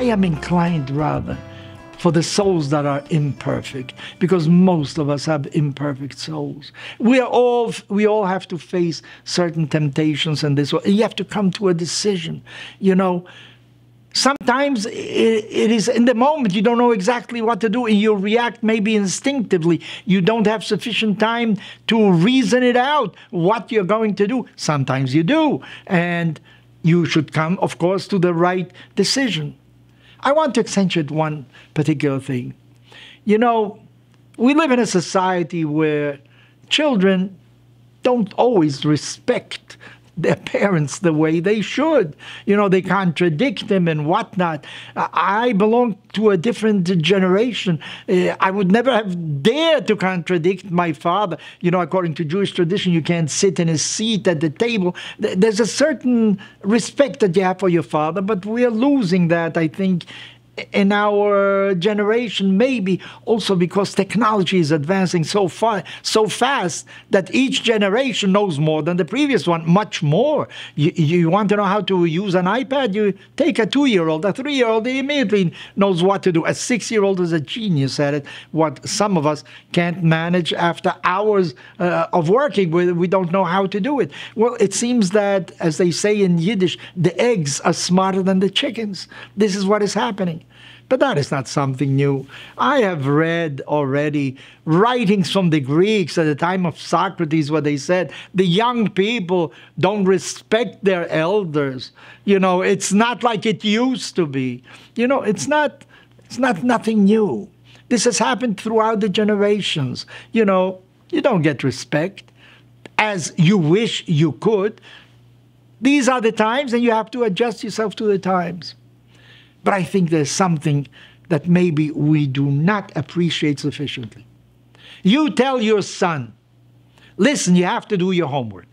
I am inclined rather for the souls that are imperfect because most of us have imperfect souls. We are all we all have to face certain temptations and this you have to come to a decision you know. Sometimes it, it is in the moment you don't know exactly what to do and you react maybe instinctively. You don't have sufficient time to reason it out what you're going to do. Sometimes you do and you should come of course to the right decision I want to accentuate one particular thing. You know, we live in a society where children don't always respect their parents the way they should. You know, they contradict them and whatnot. I belong to a different generation. Uh, I would never have dared to contradict my father. You know, according to Jewish tradition, you can't sit in a seat at the table. There's a certain respect that you have for your father, but we're losing that, I think, in our generation, maybe also because technology is advancing so far, so fast that each generation knows more than the previous one, much more. You, you want to know how to use an iPad? You take a two-year-old, a three-year-old, he immediately knows what to do. A six-year-old is a genius at it. What some of us can't manage after hours uh, of working with, we don't know how to do it. Well, it seems that, as they say in Yiddish, the eggs are smarter than the chickens. This is what is happening. But that is not something new. I have read already writings from the Greeks at the time of Socrates where they said the young people don't respect their elders. You know, it's not like it used to be. You know, it's not it's not nothing new. This has happened throughout the generations. You know, you don't get respect as you wish you could. These are the times, and you have to adjust yourself to the times. But I think there's something that maybe we do not appreciate sufficiently. You tell your son, listen, you have to do your homework.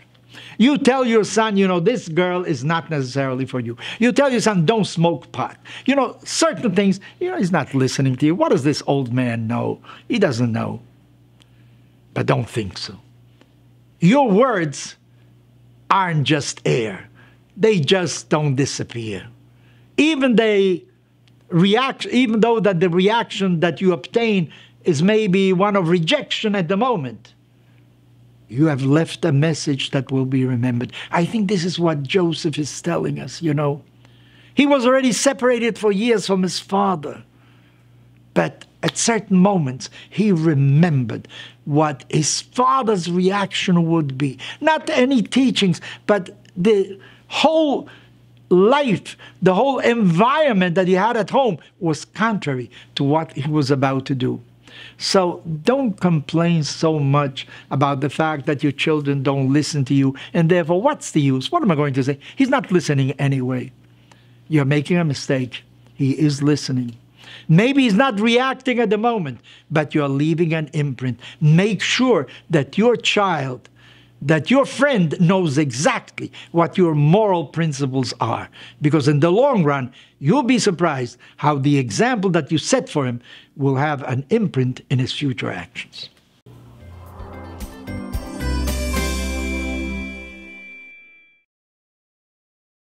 You tell your son, you know, this girl is not necessarily for you. You tell your son, don't smoke pot. You know, certain things, you know, he's not listening to you. What does this old man know? He doesn't know. But don't think so. Your words aren't just air, they just don't disappear even they react, even though that the reaction that you obtain is maybe one of rejection at the moment, you have left a message that will be remembered. I think this is what Joseph is telling us, you know. He was already separated for years from his father. But at certain moments, he remembered what his father's reaction would be. Not any teachings, but the whole life, the whole environment that he had at home was contrary to what he was about to do. So don't complain so much about the fact that your children don't listen to you, and therefore, what's the use? What am I going to say? He's not listening anyway. You're making a mistake. He is listening. Maybe he's not reacting at the moment, but you're leaving an imprint. Make sure that your child that your friend knows exactly what your moral principles are. Because in the long run, you'll be surprised how the example that you set for him will have an imprint in his future actions.